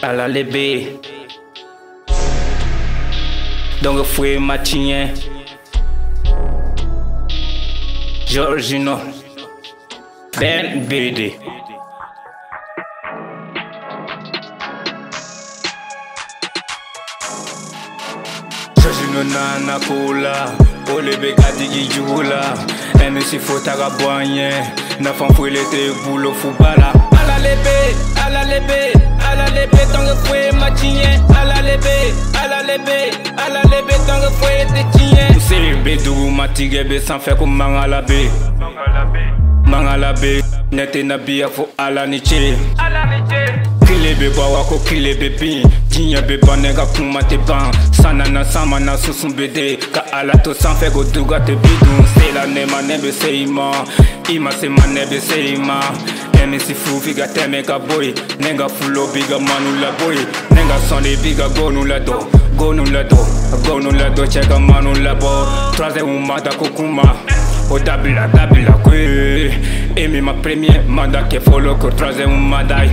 Ala le be Dongo fue matinye Georgino Ben Bede Georgino nana kula olebe le digi jugu la ɛni si fo taga bɔ an ɲɛ nafan foyile tɛ bolo fu ba la ala lebe, ala lebe, ala lebe be tɔnge foye ma tiɲɛ ala le be ala le be ala le be tɔnge foye tɛ tiɲɛ se be dugumatigɛ be sanfɛ ko ala be la be ne nabia na biya fo ala ni ce ala ni bɛ bɔ wa kile bɛ bin diɲɛ bɛ kuma tɛ ban san nana san mana susun bɛ ka ala to sanfɛ ko duga tɛ bi dun sela ne ma ne se i ma i ma se ma ne se i ma ɛmisi fu fi ka ka bɔ ye ne ka fulo bi ka manu labɔ ye ne ka sɔn de bi ka gonu ladɔ gonu ladɔ gonu ladɔ cɛ ka manu labɔ troisième mata ko kuma o dabila dabila koye e min ma premier manda kɛ fɔlɔ ko troisième manda ye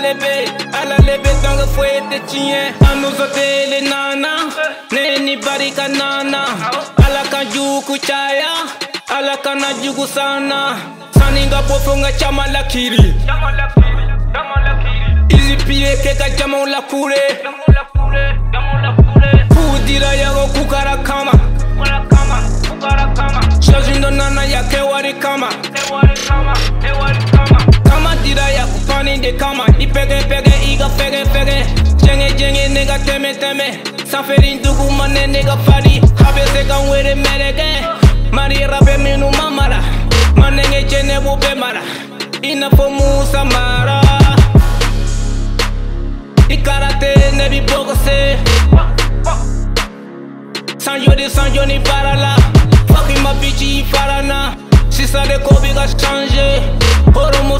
relever À la lebe, dans le foyer des tiens À nous ôter les nanas Nenny bari kanana À la kanju kuchaya À la kanaju kusana Saninga pofonga chama la kiri Izipie keka chama ulakure Kudira kukara kama. in the cama Ni pege pege iga fege fege Jenge jenge nigga teme teme Saferin tuku mane nigga fari Habe se kan were merege Mari rabe minu mamara Mane nge chene bupe mara Ina fomu samara karate nebi boko se San yori san yoni parala Fucking my bitch he i farana Sisa de kobi ga change Horomo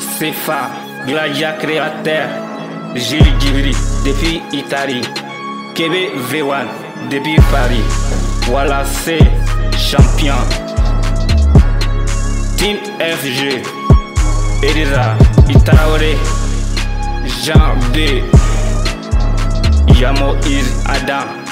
C'est Sefa, Gladia créateur, Gilles Givry, depuis Italie, Québec V1, depuis Paris, voilà c'est champion. Team FG, Elisa, Itaore, Jean B, Is Adam.